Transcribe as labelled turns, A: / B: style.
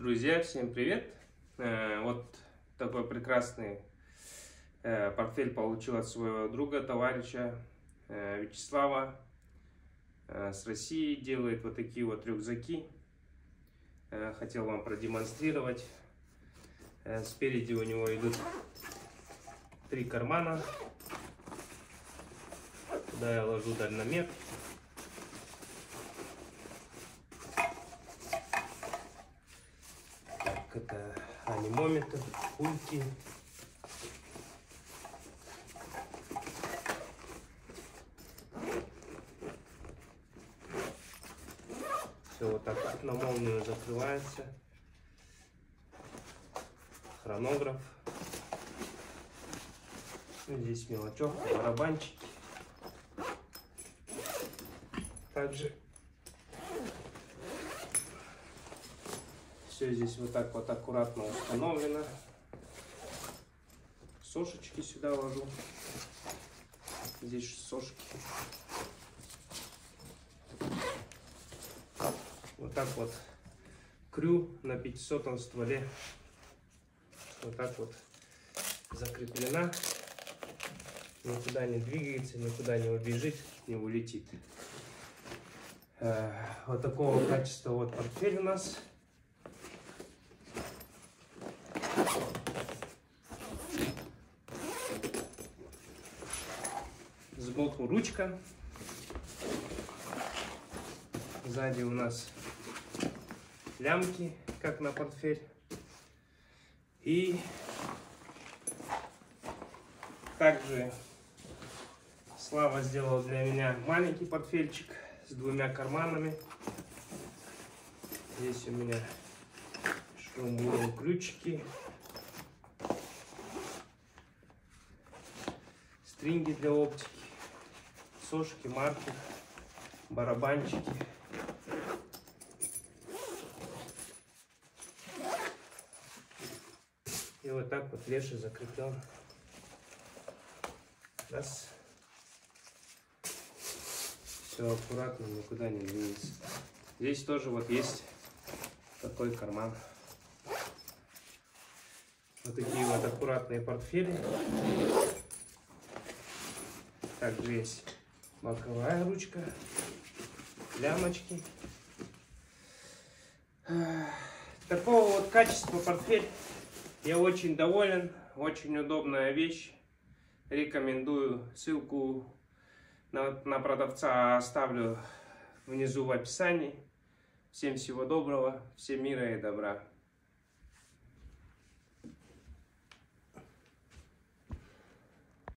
A: Друзья, всем привет! Э, вот такой прекрасный э, портфель получил от своего друга, товарища э, Вячеслава с России. Делает вот такие вот рюкзаки. Хотел вам продемонстрировать. Спереди у него идут три кармана. Туда я ложу дальномер. Это анимометр, пульки. Все вот так на молнию закрывается. Хронограф. Здесь мелочевка, барабанчики. Также Все здесь вот так вот аккуратно установлено. Сошечки сюда ложу. Здесь сошки. Вот так вот крю на 500 стволе. Вот так вот закреплена. Никуда не двигается, никуда не убежит, не улетит. Э, вот такого качества вот портфель у нас. Сбоку ручка. Сзади у нас лямки, как на портфель. И также Слава сделал для меня маленький портфельчик с двумя карманами. Здесь у меня шумные ключики. Стринги для оптики сошки, марки, барабанчики. И вот так вот леший закреплен. Раз. Все аккуратно, никуда не двинется. Здесь тоже вот есть такой карман. Вот такие вот аккуратные портфели. Также есть боковая ручка, лямочки. Такого вот качества портфель я очень доволен, очень удобная вещь. Рекомендую. Ссылку на, на продавца оставлю внизу в описании. Всем всего доброго, всем мира и добра.